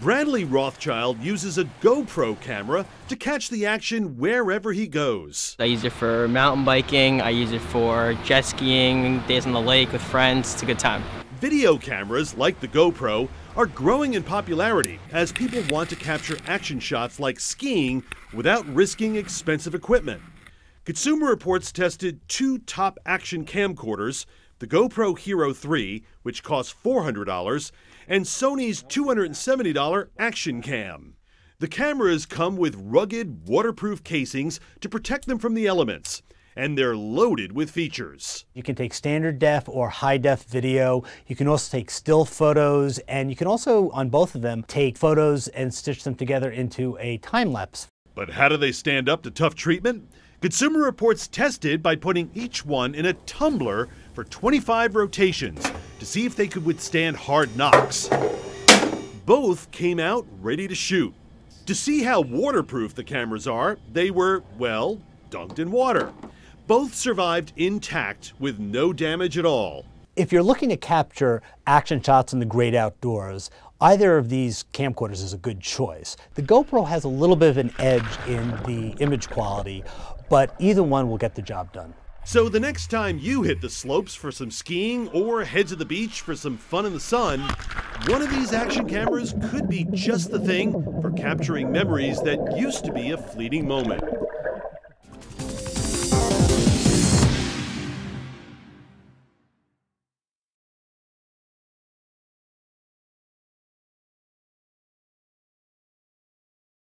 Bradley Rothschild uses a GoPro camera to catch the action wherever he goes. I use it for mountain biking, I use it for jet skiing, days on the lake with friends. It's a good time. Video cameras, like the GoPro, are growing in popularity as people want to capture action shots like skiing without risking expensive equipment. Consumer Reports tested two top action camcorders the GoPro Hero 3, which costs $400, and Sony's $270 Action Cam. The cameras come with rugged, waterproof casings to protect them from the elements, and they're loaded with features. You can take standard def or high def video. You can also take still photos, and you can also, on both of them, take photos and stitch them together into a time lapse. But how do they stand up to tough treatment? Consumer Reports tested by putting each one in a tumbler for 25 rotations to see if they could withstand hard knocks. Both came out ready to shoot. To see how waterproof the cameras are, they were, well, dunked in water. Both survived intact with no damage at all. If you're looking to capture action shots in the great outdoors, either of these camcorders is a good choice. The GoPro has a little bit of an edge in the image quality, but either one will get the job done. So the next time you hit the slopes for some skiing or head to the beach for some fun in the sun, one of these action cameras could be just the thing for capturing memories that used to be a fleeting moment.